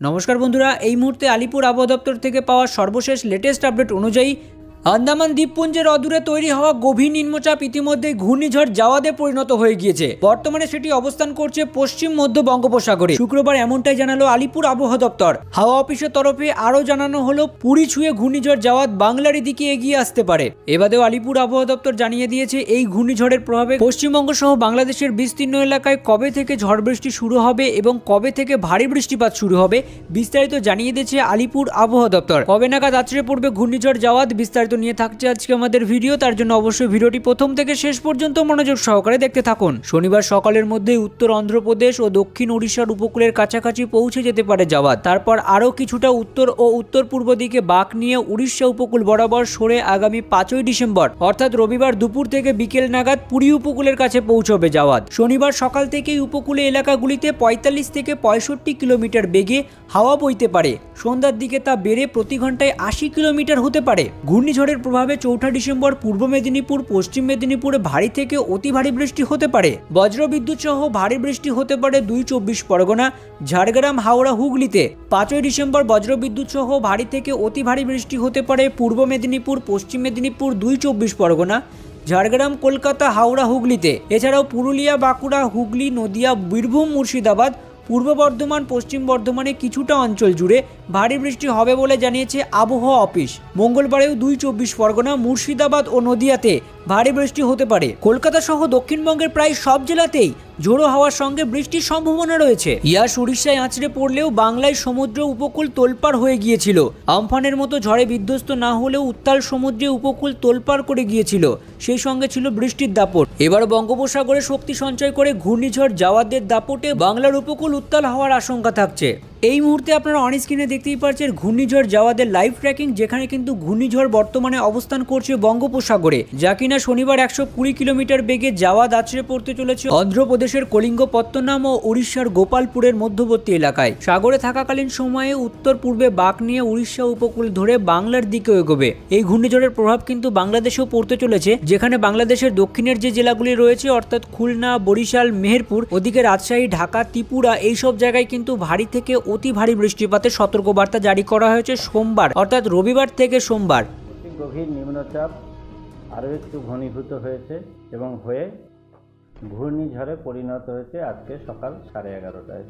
নমস্কার বন্ধুরা এই মুহূর্তে আলিপুর আবহাওয়া দপ্তর থেকে পাওয়া সর্বশেষ লেটেস্ট আপডেট অনুযায়ী আন্দামান দ্বীপপুঞ্জের অদূরে তৈরি হওয়া গভীর নিম্নচাপ ইতিমধ্যে ঘূর্ণিঝড় জাওয়াদে পরিণত হয়ে গিয়েছে। বর্তমানে সেটি অবস্থান করছে পশ্চিম মধ্য বঙ্গোপসাগরে। শুক্রবার এমনটাই জানালো আলিপুর আবহাওয়া দপ্তর। হাওয়া অফিসের তরফে আরও জানানো হলো, পুরী ছুঁয়ে ঘূর্ণিঝড় জাওয়াদ বাংলার দিকে এগিয়ে আসতে পারে। এবারেও আলিপুর আবহাওয়া দপ্তর জানিয়ে দিয়েছে, এই ঘূর্ণিঝড়ের প্রভাবে পশ্চিমবঙ্গ সহ বাংলাদেশের বিস্তীর্ণ এলাকায় কবে থেকে ঝড় বৃষ্টি শুরু হবে এবং কবে থেকে ভারী বৃষ্টিপাত শুরু হবে, বিস্তারিত জানিয়ে দিয়েছে আলিপুর আবহাওয়া দপ্তর। কবে নাগাদ আছড়ে পড়বে ঘূর্ণিঝড় জাওয়াদ, বিস্তারিত নিয়ে থাকছে আজকে আমাদের ভিডিও, তার জন্য অবশ্যই ভিডিওটি প্রথম থেকে শেষ পর্যন্ত মনোযোগ সহকারে দেখতে থাকুন। শনিবার সকালের মধ্যেই উত্তর অন্ধ্রপ্রদেশ ও দক্ষিণ ওড়িশার উপকূলের কাছাকাছি পৌঁছে যেতে পারে জাওয়াদ তারপর আরও কিছুটা উত্তর ও উত্তর পূর্ব দিকে বাঁক নিয়ে উড়িষ্যা উপকূল বরাবর সরে আগামী পাঁচই ডিসেম্বর, অর্থাৎ রবিবার দুপুর থেকে বিকেল নাগাদ পুরী উপকূলের কাছে পৌঁছবে জাওয়াদ শনিবার সকাল থেকেই উপকূলে এলাকাগুলিতে পঁয়তাল্লিশ থেকে পঁয়ষট্টি কিলোমিটার বেগে হাওয়া বইতে পারে। সন্ধ্যার দিকে তা বেড়ে প্রতি ঘন্টায় আশি কিলোমিটার হতে পারে। ঘূর্ণিঝড়ের প্রভাবে চৌঠা ডিসেম্বর পূর্ব মেদিনীপুর, পশ্চিম মেদিনীপুরে ভারী থেকে অতি ভারী বৃষ্টি হতে পারে। বজ্রবিদ্যুৎ সহ ভারী বৃষ্টি হতে পারে দুই চব্বিশ পরগনা, ঝাড়গ্রাম, হাওড়া, হুগলিতে। পাঁচই ডিসেম্বর বজ্রবিদ্যুৎ সহ ভারী থেকে অতি ভারী বৃষ্টি হতে পারে পূর্ব মেদিনীপুর, পশ্চিম মেদিনীপুর দুই চব্বিশ পরগনা, ঝাড়গ্রাম, কলকাতা, হাওড়া, হুগলিতে। এছাড়াও পুরুলিয়া, বাঁকুড়া, হুগলি, নদিয়া, বীরভূম, মুর্শিদাবাদ পূর্ব বর্ধমান, পশ্চিম বর্ধমানে কিছুটা অঞ্চল জুড়ে ভারী বৃষ্টি হবে বলে জানিয়েছে আবহাওয়া অফিস। মঙ্গলবারেও দুই চব্বিশ পরগনা, মুর্শিদাবাদ ও নদিয়াতে ভারী বৃষ্টি হতে পারে। কলকাতা সহ দক্ষিণবঙ্গের প্রায় সব জেলাতেই ঝোড়ো হওয়ার সঙ্গে বৃষ্টির সম্ভাবনা রয়েছে। ইয়াস উড়িষ্যায় আঁচড়ে পড়লেও বাংলায় সমুদ্র উপকূল তোলপাড় হয়ে গিয়েছিল। আমফানের মতো ঝড়ে বিধ্বস্ত না হলেও উত্তাল সমুদ্রে উপকূল তোলপাড় করে গিয়েছিল। সেই সঙ্গে ছিল বৃষ্টির দাপট। এবার বঙ্গোপসাগরে শক্তি সঞ্চয় করে ঘূর্ণিঝড় যাওয়াদের দাপটে বাংলার উপকূল উত্তাল হওয়ার আশঙ্কা থাকছে। এই মুহূর্তে আপনারা অন স্ক্রিনে দেখতেই পাচ্ছেন ঘূর্ণিঝড় জাওয়াদের লাইভ ট্র্যাকিং যেখানে কিন্তু ঘূর্ণিঝড় বর্তমানে অবস্থান করছে বঙ্গোপসাগরে। যা কিনা শনিবার একশো কুড়ি কিলোমিটার বেগে জাওয়াদ আছড়ে পড়তে চলেছে অন্ধ্রপ্রদেশের কলিঙ্গপত্তনাম ও উড়িষ্যার গোপালপুরের মধ্যবর্তী এলাকায়। সাগরে থাকাকালীন সময়ে উত্তর পূর্বে বাঁক নিয়ে উড়িষ্যা উপকূল ধরে বাংলার দিকে এগোবে। এই ঘূর্ণিঝড়ের প্রভাব কিন্তু বাংলাদেশেও পড়তে চলেছে, যেখানে বাংলাদেশের দক্ষিণের যে জেলাগুলি রয়েছে, অর্থাৎ খুলনা, বরিশাল, মেহেরপুর, ওদিকে রাজশাহী, ঢাকা, ত্রিপুরা, এইসব জায়গায় কিন্তু ভারী থেকে অতি ভারী বৃষ্টিপাতের সতর্কবার্তা জারি করা হয়েছে সোমবার, অর্থাৎ রবিবার থেকে সোমবার। গভীর নিম্নচাপ আরও একটু ঘনীভূত হয়েছে এবং হয়ে ঘূর্ণিঝড়ে পরিণত হয়েছে আজকে সকাল সাড়ে এগারোটায়।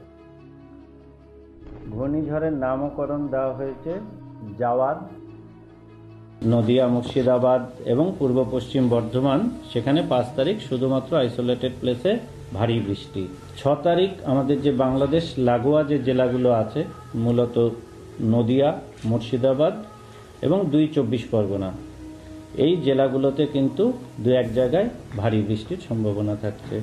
ঘূর্ণিঝড়ের নামকরণ দেওয়া হয়েছে জাওয়াদ নদিয়া, মুর্শিদাবাদ এবং পূর্ব পশ্চিম বর্ধমান, সেখানে পাঁচ তারিখ শুধুমাত্র আইসোলেটেড প্লেসে ভারী বৃষ্টি। ছ তারিখ আমাদের যে বাংলাদেশ লাগোয়া যে জেলাগুলো আছে, মূলত নদিয়া, মুর্শিদাবাদ এবং দুই চব্বিশ পরগনা, এই জেলাগুলোতে কিন্তু দু এক জায়গায় ভারী বৃষ্টির সম্ভাবনা থাকছে।